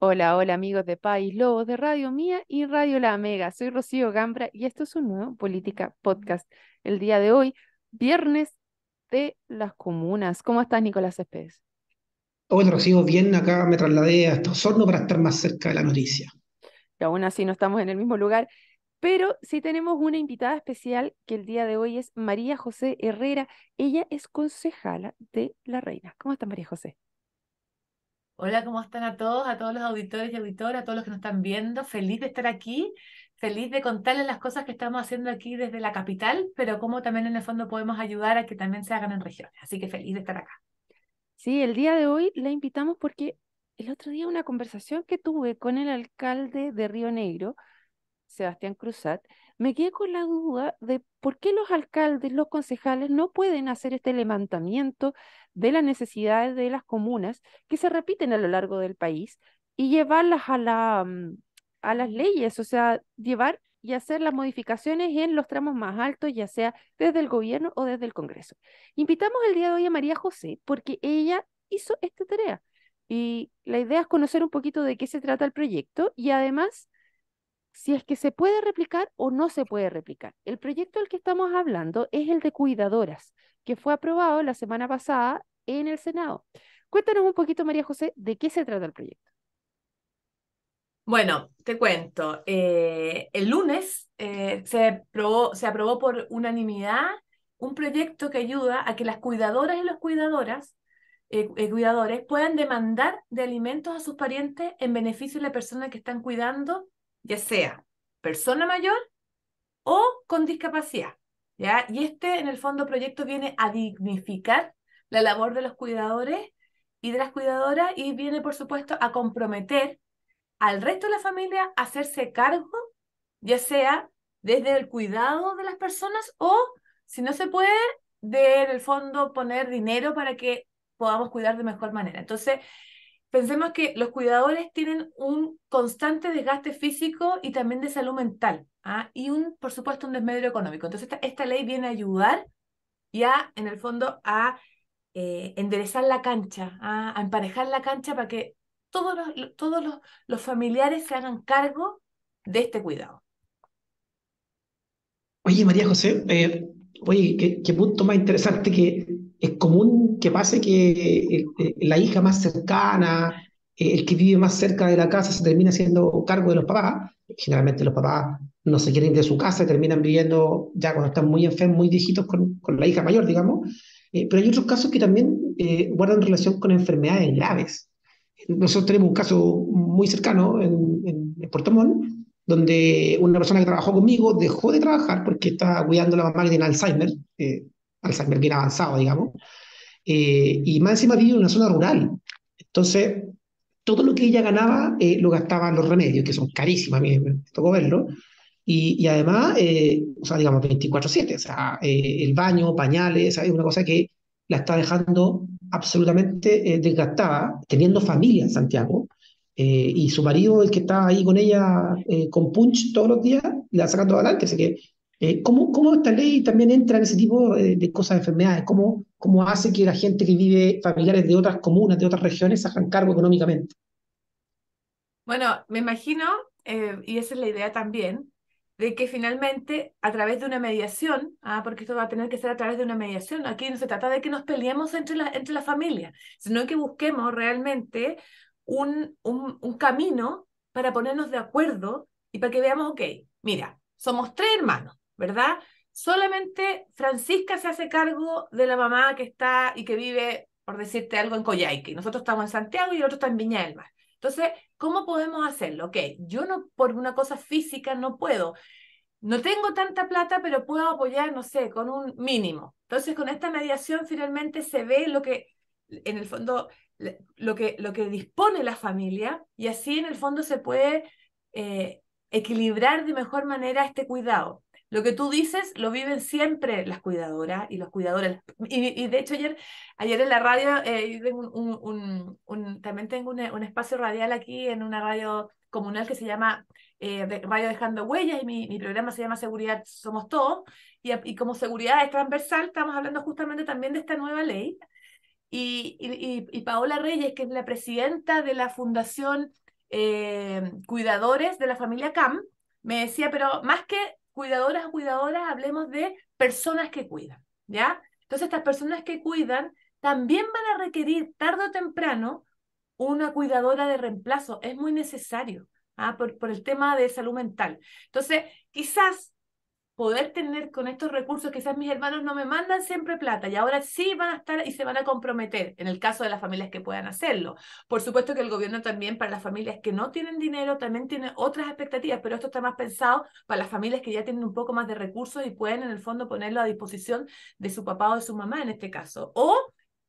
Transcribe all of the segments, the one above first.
Hola, hola amigos de País Lobos de Radio Mía y Radio La Mega. Soy Rocío Gambra y esto es un nuevo Política Podcast. El día de hoy, viernes de las comunas. ¿Cómo estás, Nicolás Céspedes? Hola Rocío, bien, acá me trasladé hasta Osorno para estar más cerca de la noticia. Y aún así no estamos en el mismo lugar, pero sí tenemos una invitada especial que el día de hoy es María José Herrera. Ella es concejala de La Reina. ¿Cómo estás, María José? Hola, ¿cómo están a todos, a todos los auditores y auditoras, a todos los que nos están viendo? Feliz de estar aquí, feliz de contarles las cosas que estamos haciendo aquí desde la capital, pero cómo también en el fondo podemos ayudar a que también se hagan en regiones. Así que feliz de estar acá. Sí, el día de hoy la invitamos porque el otro día una conversación que tuve con el alcalde de Río Negro, Sebastián Cruzat, me quedé con la duda de por qué los alcaldes, los concejales no pueden hacer este levantamiento de las necesidades de las comunas que se repiten a lo largo del país y llevarlas a, la, mm, a las leyes, o sea, llevar y hacer las modificaciones en los tramos más altos, ya sea desde el gobierno o desde el Congreso. Invitamos el día de hoy a María José porque ella hizo esta tarea y la idea es conocer un poquito de qué se trata el proyecto y además si es que se puede replicar o no se puede replicar. El proyecto del que estamos hablando es el de cuidadoras, que fue aprobado la semana pasada en el Senado. Cuéntanos un poquito, María José, de qué se trata el proyecto. Bueno, te cuento. Eh, el lunes eh, se, aprobó, se aprobó por unanimidad un proyecto que ayuda a que las cuidadoras y los cuidadoras, eh, cuidadores puedan demandar de alimentos a sus parientes en beneficio de la persona que están cuidando ya sea persona mayor o con discapacidad. ¿ya? Y este, en el fondo, proyecto viene a dignificar la labor de los cuidadores y de las cuidadoras y viene, por supuesto, a comprometer al resto de la familia a hacerse cargo, ya sea desde el cuidado de las personas o, si no se puede, de, en el fondo poner dinero para que podamos cuidar de mejor manera. Entonces, pensemos que los cuidadores tienen un constante desgaste físico y también de salud mental, ¿ah? y un, por supuesto, un desmedro económico. Entonces, esta, ley viene a ayudar ya, en el fondo, a eh, enderezar la cancha, a emparejar la cancha para que todos los, todos los, los familiares se hagan cargo de este cuidado. Oye, María José, eh, oye, qué, qué, punto más interesante que es común que pase que eh, eh, la hija más cercana, eh, el que vive más cerca de la casa, se termina haciendo cargo de los papás. Generalmente los papás no se quieren ir de su casa y terminan viviendo ya cuando están muy enfermos, muy viejitos con, con la hija mayor, digamos. pero hay otros casos que también guardan relación con enfermedades graves. Nosotros tenemos un caso muy cercano en, en, en Puerto Montt, donde una persona que trabajó conmigo dejó de trabajar porque estaba cuidando a la mamá que tiene Alzheimer, eh, Alzheimer bien avanzado, digamos, eh, y más encima vive en una zona rural. Entonces, todo lo que ella ganaba eh, lo gastaba en los remedios, que son carísimos, a mí me tocó verlo, y, y además, eh, o sea, digamos, 24/7, o sea, el baño, pañales, es una cosa que la está dejando absolutamente desgastada, teniendo familia en Santiago, y su marido, el que está ahí con ella, con punch todos los días, la sacando adelante, así que eh, ¿cómo, ¿cómo, esta ley también entra en ese tipo de, cosas, de enfermedades? ¿Cómo, ¿Cómo hace que la gente que vive, familiares de otras comunas, de otras regiones, se hagan cargo económicamente? Bueno, me imagino, eh, y esa es la idea también, de que finalmente a través de una mediación, ah, porque esto va a tener que ser a través de una mediación, aquí no se trata de que nos peleemos entre la, entre la familia, sino que busquemos realmente un, un, un camino para ponernos de acuerdo y para que veamos, ok, mira, somos tres hermanos, ¿verdad? Solamente Francisca se hace cargo de la mamá que está y que vive, por decirte algo, en Coyhaique. Nosotros estamos en Santiago y el otro está en Viña del Mar. Entonces, ¿cómo podemos hacerlo? Ok, yo no, por una cosa física no puedo. No tengo tanta plata, pero puedo apoyar, no sé, con un mínimo. Entonces, con esta mediación finalmente se ve lo que, en el fondo, lo que, lo que dispone la familia y así en el fondo se puede eh, equilibrar de mejor manera este cuidado. Lo que tú dices lo viven siempre las cuidadoras y los cuidadores. Y, de hecho ayer, ayer en la radio eh, un, un, también tengo un, espacio radial aquí en una radio comunal que se llama eh, Radio Dejando Huellas y mi, programa se llama Seguridad Somos Todos. Y, y, como seguridad es transversal, estamos hablando justamente también de esta nueva ley. Y, y, y Paola Reyes, que es la presidenta de la Fundación eh, cuidadores de la familia CAM, me decía, pero más que cuidadoras o cuidadoras, hablemos de personas que cuidan, ¿ya? Entonces, estas personas que cuidan también van a requerir tarde o temprano una cuidadora de reemplazo. Es muy necesario ¿ah? por, por el tema de salud mental. Entonces, quizás poder tener con estos recursos, quizás mis hermanos no me mandan siempre plata y ahora sí van a estar y se van a comprometer, en el caso de las familias que puedan hacerlo. Por supuesto que el gobierno también para las familias que no tienen dinero también tiene otras expectativas, pero esto está más pensado para las familias que ya tienen un poco más de recursos y pueden en el fondo ponerlo a disposición de su papá o de su mamá en este caso. O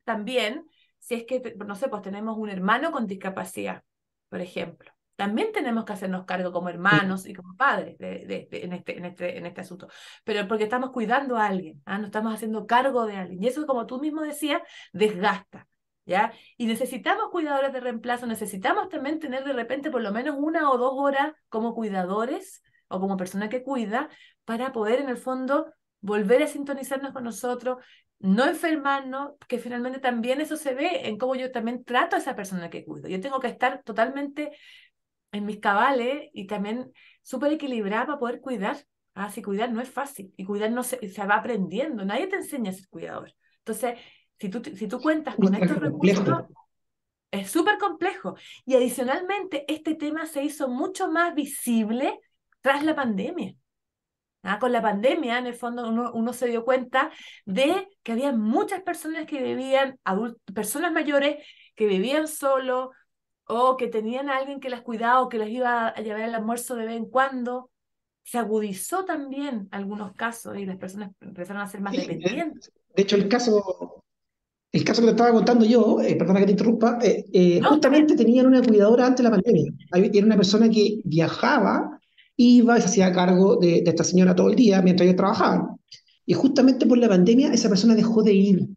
también, si es que, no sé, pues tenemos un hermano con discapacidad, por ejemplo también tenemos que hacernos cargo como hermanos y como padres de, en, este, en, este, en este asunto, pero porque estamos cuidando a alguien, ¿ah? nos estamos haciendo cargo de alguien. Y eso, como tú mismo decías, desgasta. ¿Ya? Y necesitamos cuidadores de reemplazo, necesitamos también tener de repente por lo menos una o dos horas como cuidadores o como persona que cuida para poder en el fondo volver a sintonizarnos con nosotros, no enfermarnos, que finalmente también eso se ve en cómo yo también trato a esa persona que cuido. Yo tengo que estar totalmente en mis cabales y también súper equilibrada para poder cuidar. Ah, si cuidar no es fácil y cuidar no se, se va aprendiendo, nadie te enseña a ser cuidador. Entonces, si tú, si tú cuentas con estos recursos, es súper complejo. Y adicionalmente, este tema se hizo mucho más visible tras la pandemia. Ah, con la pandemia, en el fondo, uno, uno, se dio cuenta de que había muchas personas que vivían, personas mayores que vivían solo, o que tenían a alguien que las cuidaba o que las iba a llevar al almuerzo de vez en cuando. Se agudizó también algunos casos y las personas empezaron a ser más dependientes. De hecho, el caso, el caso que te estaba contando yo, eh, perdona que te interrumpa, eh, eh, justamente tenían una cuidadora antes de la pandemia. Era una persona que viajaba, iba y se hacía cargo de, de esta señora todo el día mientras ellos trabajaban. Y justamente por la pandemia esa persona dejó de ir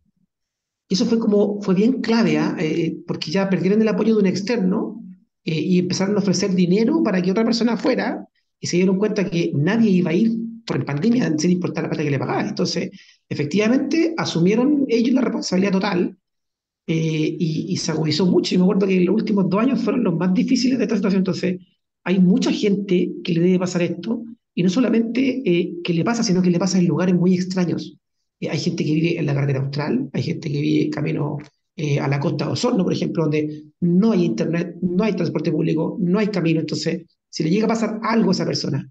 y eso fue como, fue bien clave, ¿ah? eh, porque ya perdieron el apoyo de un externo eh, y empezaron a ofrecer dinero para que otra persona fuera y se dieron cuenta que nadie iba a ir por pandemia sin importar la plata que le pagaban. Entonces, efectivamente, asumieron ellos la responsabilidad total eh, y, se agudizó mucho. Y me acuerdo que los últimos dos años fueron los más difíciles de esta situación. Entonces, hay mucha gente que le debe pasar esto y no solamente que le pasa, sino que le pasa en lugares muy extraños. Eh, hay gente que vive en la carretera austral, hay gente que vive camino eh, a la costa de Osorno, por ejemplo, donde no hay internet, no hay transporte público, no hay camino. Entonces, si le llega a pasar algo a esa persona,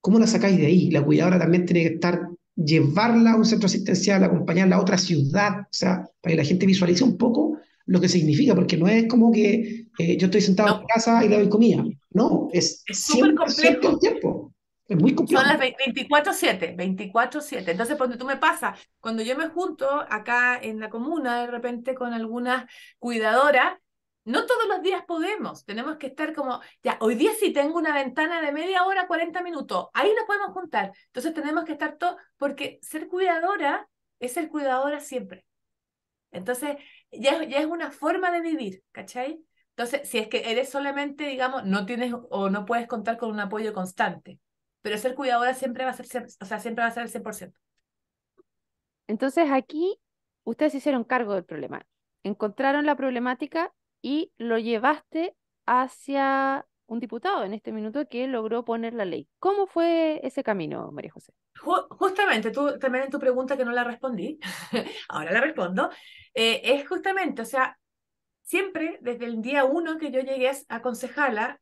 ¿cómo la sacáis de ahí? La cuidadora también tiene que estar, llevarla a un centro asistencial, acompañarla a otra ciudad, o sea, para que la gente visualice un poco lo que significa, porque no es como que eh, yo estoy sentado en casa y le doy comida. No, es, súper complejo. tiempo. Es muy complejo. Son las 24-7, 24-7. Entonces, cuando tú me pasas, cuando yo me junto acá en la comuna, de repente con algunas cuidadoras, no todos los días podemos, tenemos que estar como, ya, hoy día sí tengo una ventana de media hora, 40 minutos, ahí nos podemos juntar. Entonces tenemos que estar todos, porque ser cuidadora es ser cuidadora siempre. Entonces, ya, ya es una forma de vivir, ¿cachai? Entonces, si es que eres solamente, digamos, no tienes o no puedes contar con un apoyo constante, pero ser cuidadora siempre va a ser, o sea, siempre va a ser el 100%. Entonces aquí ustedes hicieron cargo del problema, encontraron la problemática y lo llevaste hacia un diputado en este minuto que logró poner la ley. ¿Cómo fue ese camino, María José? justamente, tú también en tu pregunta que no la respondí, ahora la respondo, eh, es justamente, o sea, siempre desde el día uno que yo llegué a concejala,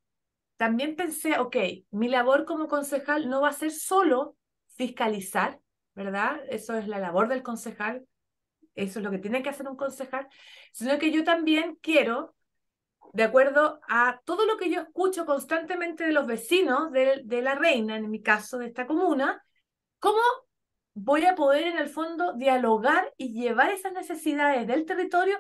también pensé, ok, mi labor como concejal no va a ser solo fiscalizar, ¿verdad? Eso es la labor del concejal, eso es lo que tiene que hacer un concejal, sino que yo también quiero, de acuerdo a todo lo que yo escucho constantemente de los vecinos de, de la reina, en mi caso de esta comuna, cómo voy a poder en el fondo dialogar y llevar esas necesidades del territorio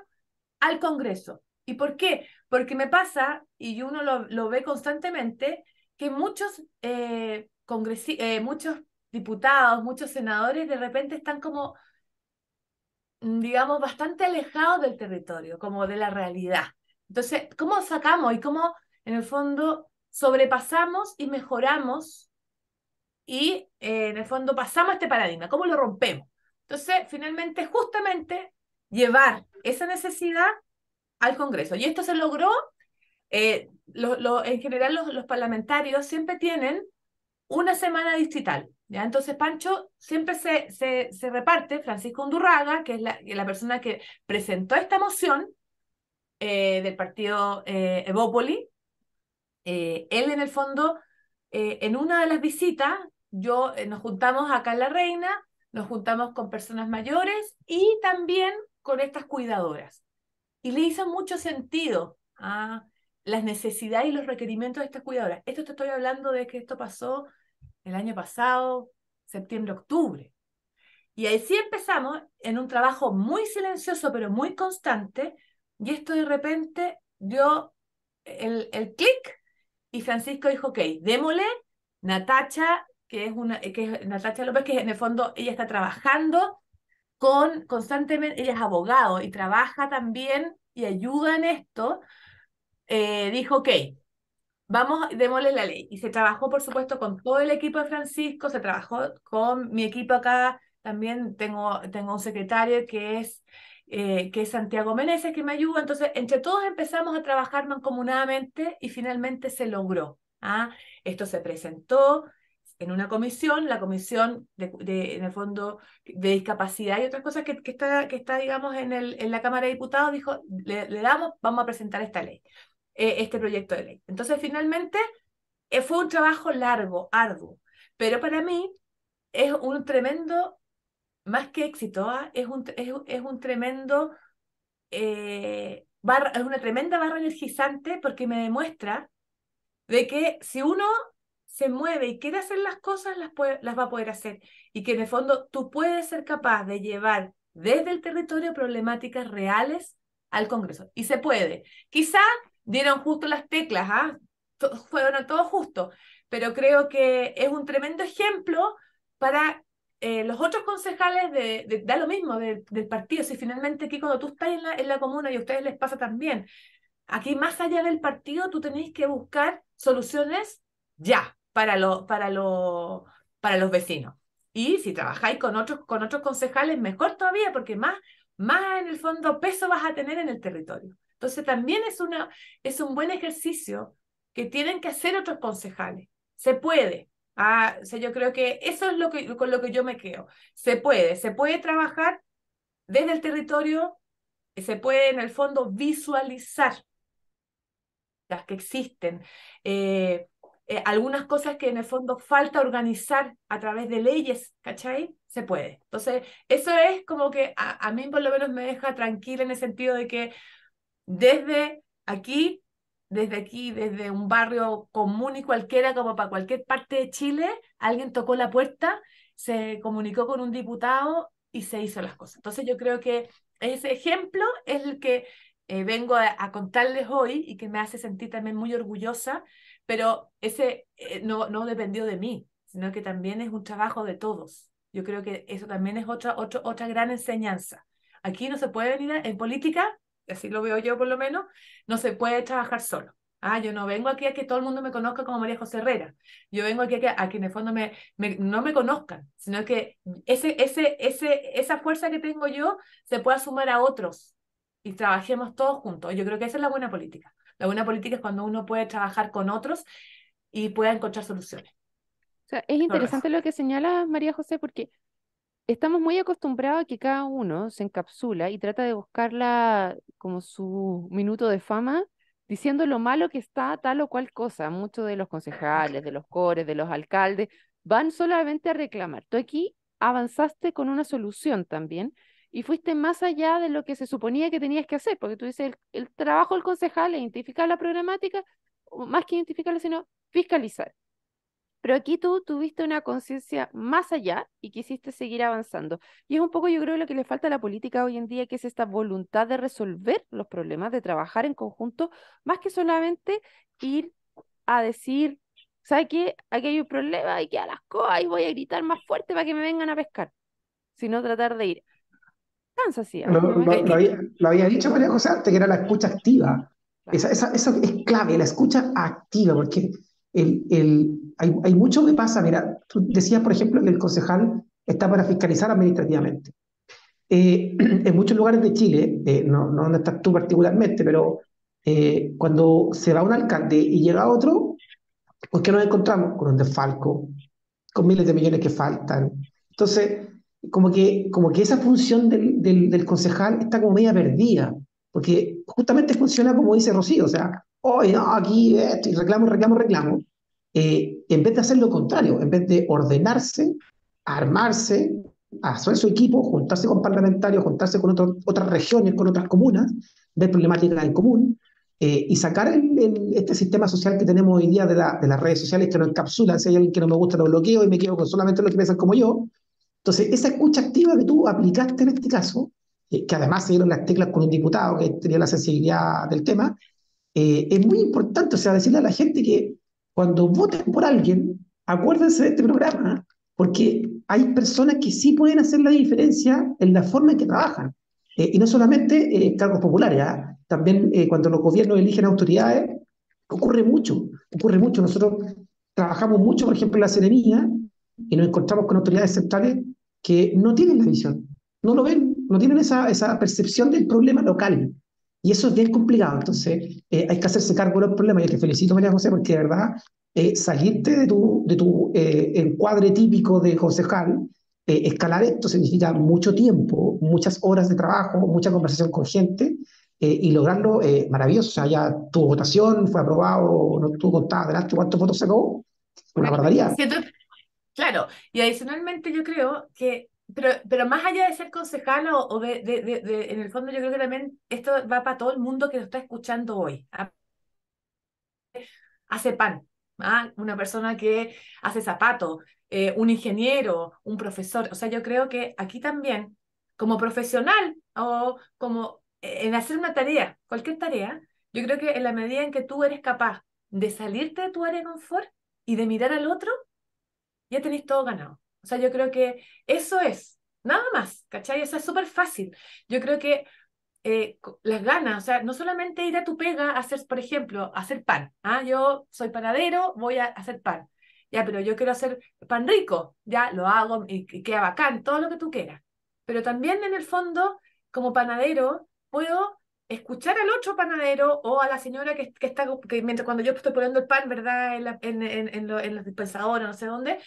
al Congreso. ¿Y por qué? Porque me pasa, y uno lo, ve constantemente, que muchos, eh, eh, muchos diputados, muchos senadores de repente están como, mm, digamos, bastante alejados del territorio, como de la realidad. Entonces, ¿cómo sacamos y cómo, en el fondo, sobrepasamos y mejoramos y, eh, en el fondo, pasamos este paradigma? ¿Cómo lo rompemos? Entonces, finalmente, justamente, llevar esa necesidad al Congreso. Y esto se logró, eh, en general los, parlamentarios siempre tienen una semana distrital. Entonces Pancho siempre se, reparte, Francisco Undurraga, que es la, persona que presentó esta moción eh, del partido eh, Evópoli, eh, él en el fondo, en una de las visitas, yo nos juntamos acá en La Reina, nos juntamos con personas mayores y también con estas cuidadoras. Y le hizo mucho sentido a las necesidades y los requerimientos de estas cuidadoras. Esto te estoy hablando de que esto pasó el año pasado, septiembre, octubre. Y ahí sí empezamos en un trabajo muy silencioso, pero muy constante, y esto de repente dio el, el clic y Francisco dijo, ok, démosle, Natacha, que es una, que es Natacha López, que en el fondo ella está trabajando con constantemente, ella es abogado y trabaja también y ayuda en esto, eh, dijo, ok, vamos, démosle la ley. Y se trabajó, por supuesto, con todo el equipo de Francisco, se trabajó con mi equipo acá, también tengo, tengo un secretario que es, eh, que Santiago Meneses, que me ayuda. Entonces, entre todos empezamos a trabajar mancomunadamente y finalmente se logró. ¿ah? Esto se presentó en una comisión, la comisión de, de, en el fondo de discapacidad y otras cosas que, que, está, que está, digamos, en, el, en la Cámara de Diputados, dijo, le, le damos, vamos a presentar esta ley, eh, este proyecto de ley. Entonces, finalmente, eh, fue un trabajo largo, arduo, pero para mí es un tremendo, más que éxito, ¿ah? es, un, es, es, un tremendo, eh, barra, es una tremenda barra energizante porque me demuestra de que si uno se mueve y quiere hacer las cosas, las, puede, las va a poder hacer. Y que en el fondo tú puedes ser capaz de llevar desde el territorio problemáticas reales al Congreso. Y se puede. Quizá dieron justo las teclas, ¿ah? fueron todo justo, pero creo que es un tremendo ejemplo para eh, los otros concejales de, da lo mismo de, del partido. Si finalmente aquí cuando tú estás en la, en la comuna y a ustedes les pasa también, aquí más allá del partido tú tenéis que buscar soluciones ya para, lo, para, lo, para los vecinos. Y si trabajáis con otros, con otros concejales, mejor todavía, porque más, más en el fondo peso vas a tener en el territorio. Entonces también es, una, es un buen ejercicio que tienen que hacer otros concejales. Se puede. Ah, o yo creo que eso es lo que, con lo que yo me quedo. Se puede, se puede trabajar desde el territorio, se puede en el fondo visualizar las que existen. Eh, eh, algunas cosas que en el fondo falta organizar a través de leyes, ¿cachai? Se puede. Entonces, eso es como que a, a, mí por lo menos me deja tranquila en el sentido de que desde aquí, desde aquí, desde un barrio común y cualquiera, como para cualquier parte de Chile, alguien tocó la puerta, se comunicó con un diputado y se hizo las cosas. Entonces, yo creo que ese ejemplo es el que eh, vengo a, a contarles hoy y que me hace sentir también muy orgullosa pero ese eh, no, no dependió de mí, sino que también es un trabajo de todos. Yo creo que eso también es otra, otra, otra gran enseñanza. Aquí no se puede venir en política, así lo veo yo por lo menos, no se puede trabajar solo. Ah, yo no vengo aquí a que todo el mundo me conozca como María José Herrera. Yo vengo aquí a que, a que en el fondo me, me, no me conozcan, sino que ese, ese, ese, esa fuerza que tengo yo se pueda sumar a otros y trabajemos todos juntos. Yo creo que esa es la buena política. La buena política es cuando uno puede trabajar con otros y pueda encontrar soluciones. O sea, es interesante lo que señala María José porque estamos muy acostumbrados a que cada uno se encapsula y trata de buscarla como su minuto de fama diciendo lo malo que está tal o cual cosa. Muchos de los concejales, de los cores, de los alcaldes van solamente a reclamar. Tú aquí avanzaste con una solución también y fuiste más allá de lo que se suponía que tenías que hacer, porque tú dices, el, trabajo del concejal es identificar la programática, más que identificarla, sino fiscalizar. Pero aquí tú tuviste una conciencia más allá y quisiste seguir avanzando. Y es un poco, yo creo, lo que le falta a la política hoy en día, que es esta voluntad de resolver los problemas, de trabajar en conjunto, más que solamente ir a decir, ¿sabes qué? Aquí hay un problema, y que a las cosas y voy a gritar más fuerte para que me vengan a pescar, sino tratar de ir lo, lo, lo, había, lo, había, dicho María José antes, que era la escucha activa. Esa, esa, eso es clave, la escucha activa, porque el, el, hay, hay, mucho que pasa. Mira, tú decías, por ejemplo, que el concejal está para fiscalizar administrativamente. Eh, en muchos lugares de Chile, eh, no, no donde estás tú particularmente, pero eh, cuando se va un alcalde y llega otro, pues que nos encontramos con un desfalco, con miles de millones que faltan. Entonces, como que, como que esa función del, del, del concejal está como media perdida, porque justamente funciona como dice Rocío, o sea, hoy no, aquí esto, y reclamo, reclamo, reclamo, eh, en vez de hacer lo contrario, en vez de ordenarse, armarse, hacer su equipo, juntarse con parlamentarios, juntarse con otro, otras regiones, con otras comunas, ver problemáticas en común, eh, y sacar el, el, este sistema social que tenemos hoy día de, la, de, las redes sociales que nos encapsulan, si hay alguien que no me gusta lo bloqueo y me quedo con solamente los que piensan como yo. Entonces, esa escucha activa que tú aplicaste en este caso, eh, que además se dieron las teclas con un diputado que tenía la sensibilidad del tema, eh, es muy importante, o sea, decirle a la gente que cuando voten por alguien, acuérdense de este programa, porque hay personas que sí pueden hacer la diferencia en la forma en que trabajan. Eh, y no solamente eh, cargos populares, ¿eh? también cuando los gobiernos eligen autoridades, ocurre mucho, ocurre mucho. Nosotros trabajamos mucho, por ejemplo, en la Serenía, y nos encontramos con autoridades centrales que no tienen la visión, no lo ven, no tienen esa, esa percepción del problema local. Y eso es bien complicado. Entonces, eh, hay que hacerse cargo de los problemas. Y te felicito, María José, porque de verdad, eh, salirte de tu, de tu eh, encuadre típico de concejal, escalar esto significa mucho tiempo, muchas horas de trabajo, mucha conversación con gente. y lograrlo maravilloso. O sea, ya tu votación fue aprobado, no tú contabas adelante cuántos votos sacó, una barbaridad. Claro, y adicionalmente yo creo que pero, pero más allá de ser concejal o, de, de, de, en el fondo yo creo que también esto va para todo el mundo que lo está escuchando hoy. ¿ah? Hace pan, ¿ah? una persona que hace zapatos, eh, un ingeniero, un profesor. O sea, yo creo que aquí también, como profesional o como en hacer una tarea, cualquier tarea, yo creo que en la medida en que tú eres capaz de salirte de tu área de confort y de mirar al otro, ya tenéis todo ganado. O sea, yo creo que eso es, nada más, ¿cachai? Eso es súper fácil. Yo creo que eh, las ganas, o sea, no solamente ir a tu pega a hacer, por ejemplo, hacer pan. ¿ah? Yo soy panadero, voy a hacer pan. Ya, pero yo quiero hacer pan rico, ya lo hago y, queda bacán, todo lo que tú quieras. Pero también en el fondo, como panadero, puedo escuchar al otro panadero o a la señora que, que está, que mientras cuando yo estoy poniendo el pan, ¿verdad? En, la, en, en, en, lo, en los dispensadores, no sé dónde,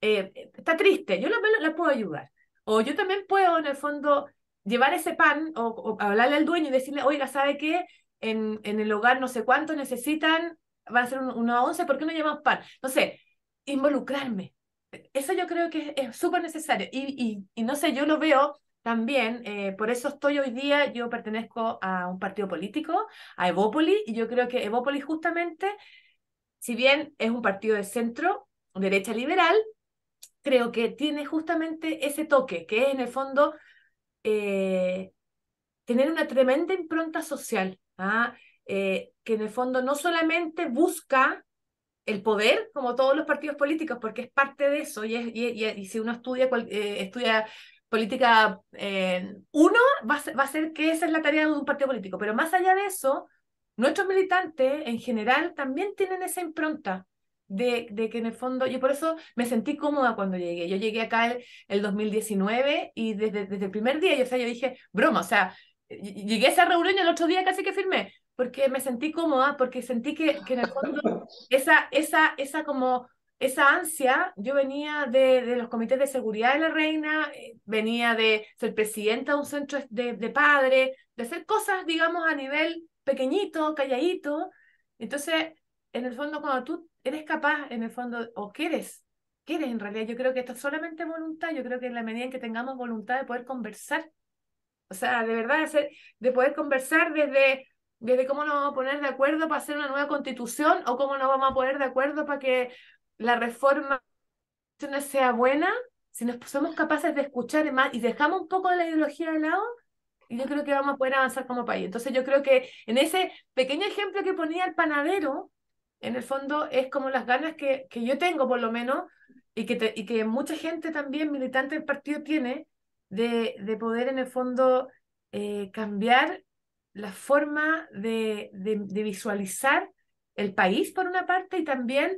eh, está triste, yo la, la, puedo ayudar. O yo también puedo, en el fondo, llevar ese pan o, hablarle al dueño y decirle, oiga, ¿sabe qué? En, en el hogar no sé cuánto necesitan, va a ser una once, ¿por qué no llevamos pan? No sé, involucrarme. Eso yo creo que es súper necesario. Y, y, y, no sé, yo lo veo también, eh, por eso estoy hoy día, yo pertenezco a un partido político, a Evópoli, y yo creo que Evópoli justamente, si bien es un partido de centro, derecha liberal, creo que tiene justamente ese toque, que es en el fondo eh, tener una tremenda impronta social, ¿ah? eh, que en el fondo no solamente busca el poder, como todos los partidos políticos, porque es parte de eso, y, y, si uno estudia, estudia política uno, va a, va a ser que esa es la tarea de un partido político, pero más allá de eso, nuestros militantes en general también tienen esa impronta de, de, que en el fondo, yo por eso me sentí cómoda cuando llegué. Yo llegué acá el, el 2019 y desde, desde el primer día, yo, o sea, yo dije, broma, o sea, llegué a esa reunión y el otro día casi que firmé, porque me sentí cómoda, porque sentí que, que en el fondo esa, esa, esa como esa ansia, yo venía de, de, los comités de seguridad de la reina, eh, venía de ser presidenta de un centro de, de padres, de hacer cosas, digamos, a nivel pequeñito, calladito. Entonces, en el fondo, cuando tú eres capaz, en el fondo, o quieres, quieres en realidad, yo creo que esto es solamente voluntad, yo creo que en la medida en que tengamos voluntad de poder conversar, o sea, de verdad, de poder conversar desde, desde cómo nos vamos a poner de acuerdo para hacer una nueva constitución o cómo nos vamos a poner de acuerdo para que la reforma sea buena, si nos somos capaces de escuchar más, y dejamos un poco de la ideología de lado, yo creo que vamos a poder avanzar como país. Entonces yo creo que en ese pequeño ejemplo que ponía el panadero, en el fondo es como las ganas que, que yo tengo, por lo menos, y que, y que mucha gente también, militante del partido, tiene de, de poder, en el fondo, eh, cambiar la forma de, de, de, visualizar el país, por una parte, y también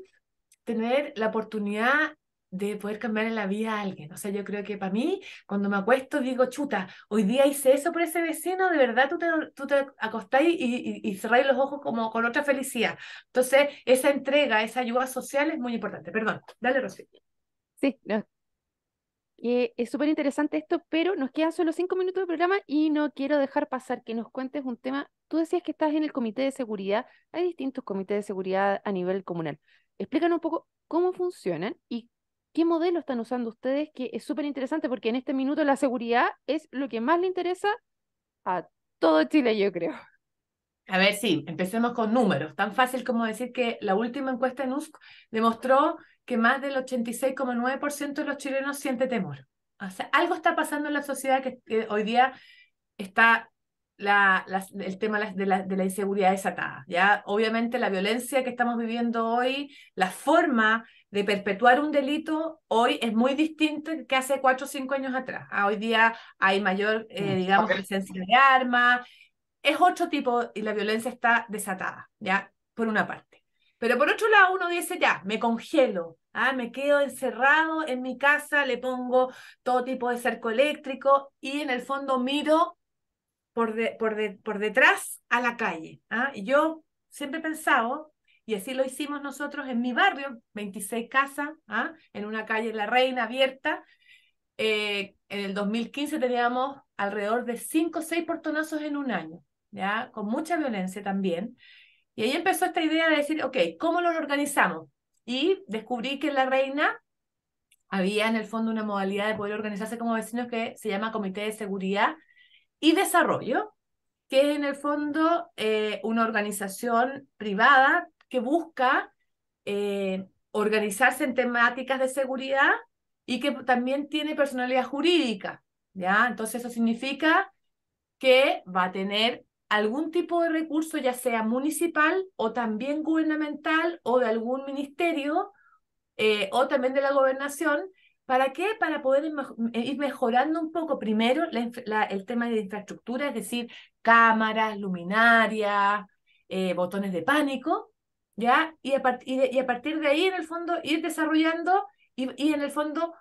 tener la oportunidad de poder cambiar la vida a alguien. O sea, yo creo que para mí, cuando me acuesto, digo, chuta, hoy día hice eso por ese vecino, de verdad tú te, tú te acostáis y, y, cerráis los ojos como con otra felicidad. Entonces, esa entrega, esa ayuda social es muy importante. Perdón, dale, Rosy. Sí, es súper interesante esto, pero nos quedan solo cinco minutos de programa y no quiero dejar pasar que nos cuentes un tema. Tú decías que estás en el comité de seguridad. Hay distintos comités de seguridad a nivel comunal. Explícanos un poco cómo funcionan y qué modelo están usando ustedes, que es súper interesante porque en este minuto la seguridad es lo que más le interesa a todo Chile, yo creo. A ver, sí, empecemos con números. Tan fácil como decir que la última encuesta en USC demostró que más del 86,9% de los chilenos siente temor. O sea, algo está pasando en la sociedad que, hoy día está la, el tema de la, de la, inseguridad desatada. ¿ya? Obviamente la violencia que estamos viviendo hoy, la forma de perpetuar un delito hoy es muy distinto que hace cuatro o cinco años atrás. Ah, hoy día hay mayor, eh, mm, digamos, presencia de armas, es otro tipo y la violencia está desatada, ¿ya? Por una parte. Pero por otro lado, uno dice, ya, me congelo, ¿ah? me quedo encerrado en mi casa, le pongo todo tipo de cerco eléctrico y en el fondo miro por, por, por detrás a la calle. ¿ah? Y yo siempre he pensado y así lo hicimos nosotros en mi barrio, 26 casas, ¿ah? en una calle La Reina abierta. Eh, en el 2015 teníamos alrededor de 5 o 6 portonazos en un año, ¿ya? con mucha violencia también. Y ahí empezó esta idea de decir, ok, ¿cómo lo organizamos? Y descubrí que en La Reina había en el fondo una modalidad de poder organizarse como vecinos que se llama Comité de Seguridad y Desarrollo, que es en el fondo eh, una organización privada que busca eh, organizarse en temáticas de seguridad y que también tiene personalidad jurídica, ¿ya? Entonces eso significa que va a tener algún tipo de recurso, ya sea municipal o también gubernamental o de algún ministerio eh, o también de la gobernación. ¿Para qué? Para poder ir mejorando un poco primero el tema de infraestructura, es decir, cámaras, luminarias, eh, botones de pánico, ¿ya? Y a, partir de ahí, en el fondo, ir desarrollando y, y, en el fondo,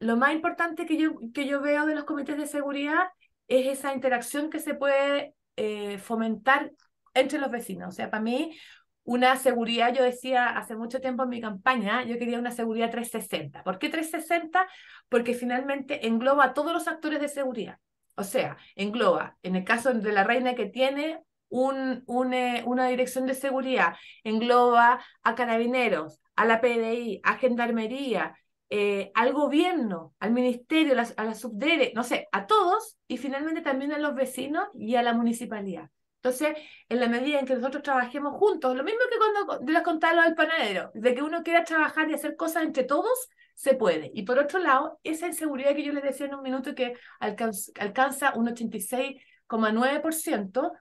lo más importante que yo, que yo veo de los comités de seguridad es esa interacción que se puede eh, fomentar entre los vecinos. O sea, para mí, una seguridad, yo decía hace mucho tiempo en mi campaña, yo quería una seguridad 360. ¿Por qué 360? Porque finalmente engloba a todos los actores de seguridad. O sea, engloba, en el caso de la reina que tiene un, eh, una dirección de seguridad engloba a carabineros, a la PDI, a gendarmería, eh, al gobierno, al ministerio, a la, subdere, no sé, a todos y finalmente también a los vecinos y a la municipalidad. Entonces, en la medida en que nosotros trabajemos juntos, lo mismo que cuando les contaba lo del panadero, de que uno quiera trabajar y hacer cosas entre todos, se puede. Y por otro lado, esa inseguridad que yo les decía en un minuto que alcanza, un 86,9%,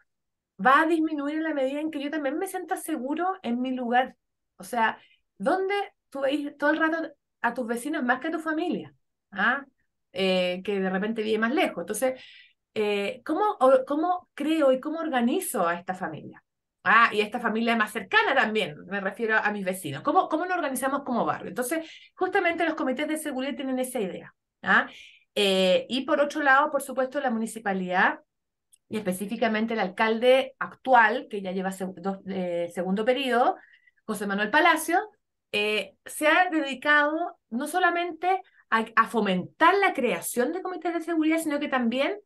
va a disminuir en la medida en que yo también me sienta seguro en mi lugar. O sea, ¿dónde tú veis todo el rato a tus vecinos más que a tu familia? ¿Ah? Eh, que de repente vive más lejos. Entonces, eh, ¿cómo, ¿cómo creo y cómo organizo a esta familia? Ah, y esta familia más cercana también, me refiero a mis vecinos. ¿Cómo, cómo nos organizamos como barrio? Entonces, justamente los comités de seguridad tienen esa idea. ¿ah? Eh, y por otro lado, por supuesto, la municipalidad y específicamente el alcalde actual, que ya lleva eh, segundo periodo, José Manuel Palacio, eh, se ha dedicado no solamente a, fomentar la creación de comités de seguridad, sino que también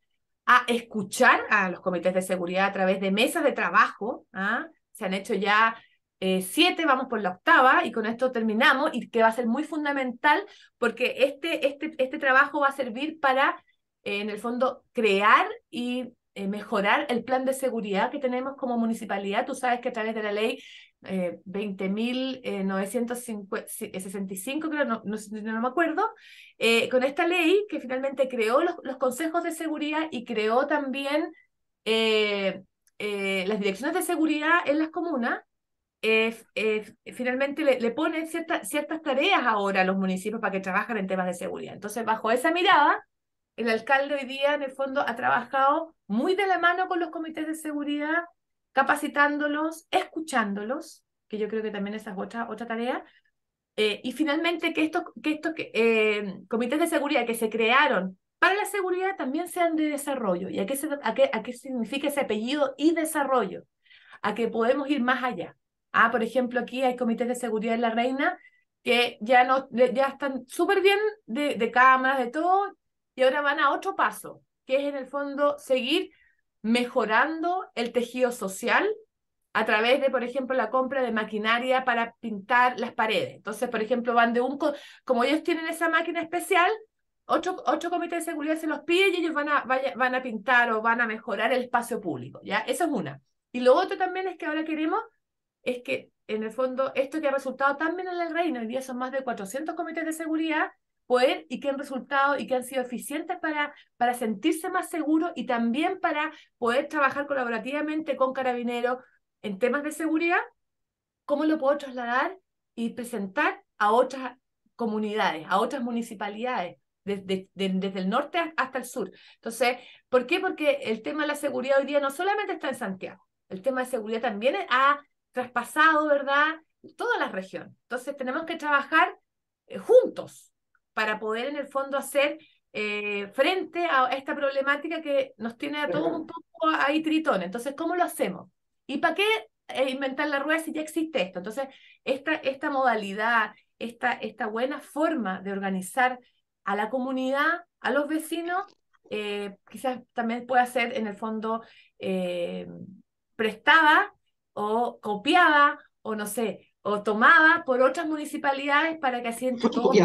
a escuchar a los comités de seguridad a través de mesas de trabajo. ¿ah? Se han hecho ya eh, siete, vamos por la octava, y con esto terminamos, y que va a ser muy fundamental porque este, este, este trabajo va a servir para, en el fondo, crear y eh, mejorar el plan de seguridad que tenemos como municipalidad. Tú sabes que a través de la ley eh, 20.965, creo, no, no, no, me acuerdo, eh, con esta ley que finalmente creó los, los, consejos de seguridad y creó también eh, las direcciones de seguridad en las comunas, finalmente le, le pone ciertas ciertas tareas ahora a los municipios para que trabajen en temas de seguridad. Entonces, bajo esa mirada, el alcalde hoy día, en el fondo, ha trabajado muy de la mano con los comités de seguridad, capacitándolos, escuchándolos, que yo creo que también esa es otra, otra tarea, Eh, y finalmente que estos, que estos eh, comités de seguridad que se crearon para la seguridad también sean de desarrollo. ¿Y a qué, se, a qué, a qué significa ese apellido y desarrollo? A que podemos ir más allá. Ah, por ejemplo, aquí hay comités de seguridad en la Reina que ya, no, ya están súper bien de, de cámaras, de todo, y ahora van a otro paso, que es en el fondo seguir mejorando el tejido social a través de, por ejemplo, la compra de maquinaria para pintar las paredes. Entonces, por ejemplo, van de un, como ellos tienen esa máquina especial, otro, otro comité de seguridad se los pide y ellos van a, van a pintar o van a mejorar el espacio público, ¿ya? Eso es una. Y lo otro también es que ahora queremos, es que en el fondo, esto que ha resultado también en el reino, hoy día son más de 400 comités de seguridad, poder y que han resultado y que han sido eficientes para, para sentirse más seguros y también para poder trabajar colaborativamente con carabineros en temas de seguridad, cómo lo puedo trasladar y presentar a otras comunidades, a otras municipalidades, desde, desde el norte hasta el sur. Entonces, ¿por qué? Porque el tema de la seguridad hoy día no solamente está en Santiago, el tema de seguridad también ha traspasado, ¿verdad? Toda la región. Entonces, tenemos que trabajar eh, juntos para poder en el fondo hacer eh, frente a esta problemática que nos tiene a todos un poco ahí tritones. Entonces, ¿cómo lo hacemos? ¿Y para qué eh, inventar la rueda si ya existe esto? Entonces, esta, esta modalidad, esta, esta buena forma de organizar a la comunidad, a los vecinos, eh, quizás también pueda ser en el fondo eh, prestada o copiada o no sé, o tomada por otras municipalidades para que así entre todos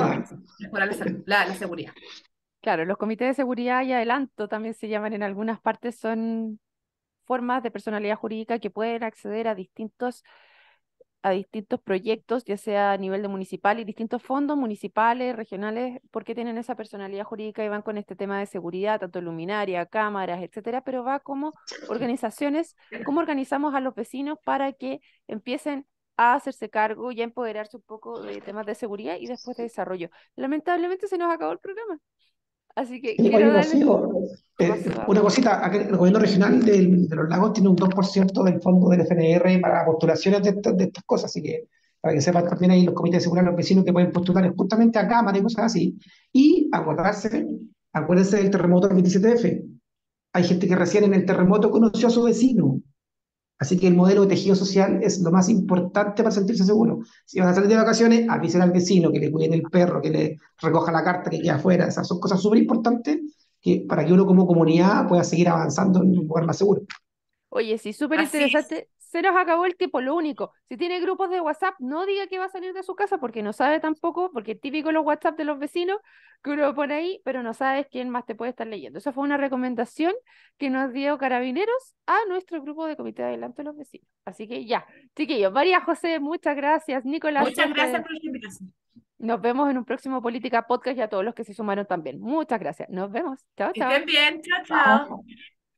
mejorar la, la, seguridad. Claro, los comités de seguridad y adelanto también se llaman en algunas partes, son formas de personalidad jurídica que pueden acceder a distintos a distintos proyectos, ya sea a nivel de municipal y distintos fondos municipales, regionales, porque tienen esa personalidad jurídica y van con este tema de seguridad, tanto luminaria, cámaras, etcétera, pero va como organizaciones, cómo organizamos a los vecinos para que empiecen a hacerse cargo y a empoderarse un poco de temas de seguridad y después de desarrollo. Lamentablemente se nos acabó el programa. Así que eh, una cosita, el gobierno regional de, los lagos tiene un 2% del fondo del FNR para postulaciones de, de, estas cosas, así que para que sepan también ahí los comités de seguridad los vecinos que pueden postular justamente a cámara y cosas así. Y acordarse, acuérdense del terremoto del 27F. Hay gente que recién en el terremoto conoció a su vecino, Así que el modelo de tejido social es lo más importante para sentirse seguro. Si van a salir de vacaciones, avisen al vecino que le cuiden el perro, que le recoja la carta que queda afuera. Esas son cosas súper importantes que, para que uno como comunidad pueda seguir avanzando en un lugar más seguro. Oye, sí, súper interesante se nos acabó el tiempo. Lo único, si tiene grupos de WhatsApp, no diga que va a salir de su casa porque no sabe tampoco, porque es típico los WhatsApp de los vecinos que uno pone ahí, pero no sabes quién más te puede estar leyendo. Esa fue una recomendación que nos dio Carabineros a nuestro grupo de Comité de Adelanto de los Vecinos. Así que ya, chiquillos, María José, muchas gracias. Nicolás. Muchas gracias por la invitación. Nos vemos en un próximo Política Podcast y a todos los que se sumaron también. Muchas gracias. Nos vemos. Chao, chao. Estén bien. Chao, chao.